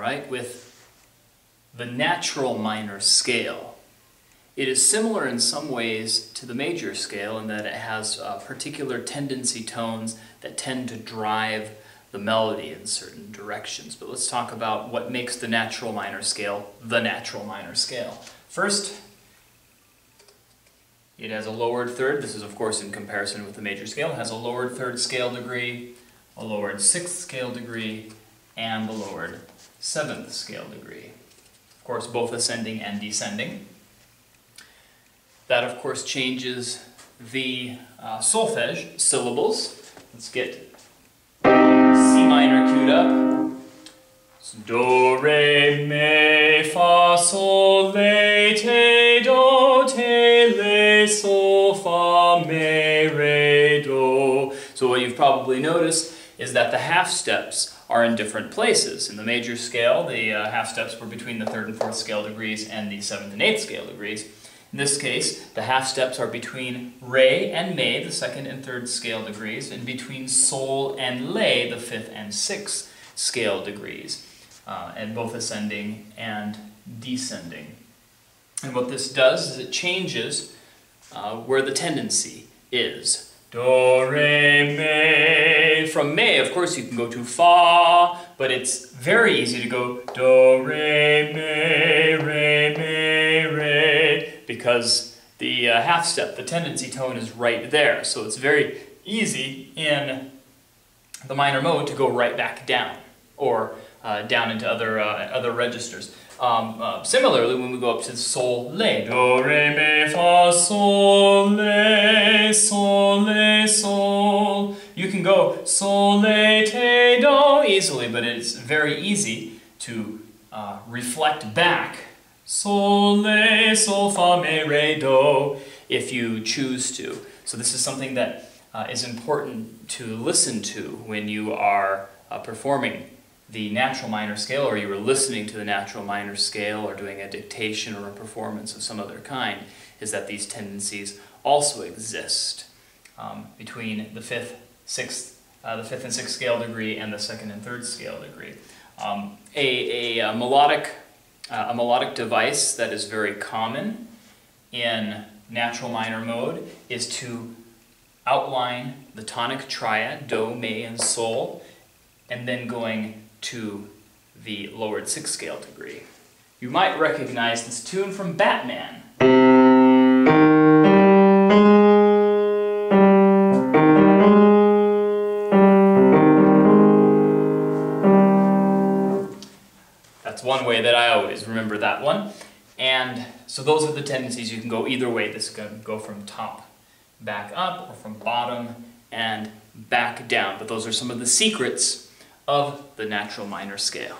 right, with the natural minor scale. It is similar in some ways to the major scale in that it has uh, particular tendency tones that tend to drive the melody in certain directions. But let's talk about what makes the natural minor scale the natural minor scale. First, it has a lowered third. This is, of course, in comparison with the major scale. It has a lowered third scale degree, a lowered sixth scale degree, and the lowered seventh scale degree. Of course, both ascending and descending. That, of course, changes the uh, solfege syllables. Let's get C minor queued up. Do, re, mi, fa, sol, la, te, do, te, le, sol, fa, mi, re, do. So what you've probably noticed is that the half steps are in different places. In the major scale, the uh, half steps were between the third and fourth scale degrees and the seventh and eighth scale degrees. In this case, the half steps are between re and me, the second and third scale degrees, and between sol and le, the fifth and sixth scale degrees, uh, and both ascending and descending. And what this does is it changes uh, where the tendency is. Do, re. From me, of course, you can go to fa, but it's very easy to go do, re, mi, re, mi, re, because the uh, half step, the tendency tone is right there. So it's very easy in the minor mode to go right back down or uh, down into other, uh, other registers. Um, uh, similarly, when we go up to sol, le, do, re, mi, fa, sol, le, sol, le, sol. Can go sol, le, te, do easily, but it's very easy to uh, reflect back sol, le, sol, fa, mi, re, do if you choose to. So this is something that uh, is important to listen to when you are uh, performing the natural minor scale or you were listening to the natural minor scale or doing a dictation or a performance of some other kind is that these tendencies also exist um, between the fifth, sixth, uh, the fifth and sixth scale degree and the second and third scale degree. Um, a, a, a, melodic, uh, a melodic device that is very common in natural minor mode is to outline the tonic triad, do, mi, and sol, and then going to the lowered sixth scale degree. You might recognize this tune from Batman. That's one way that I always remember that one. And so those are the tendencies. You can go either way. This can go from top back up or from bottom and back down. But those are some of the secrets of the natural minor scale.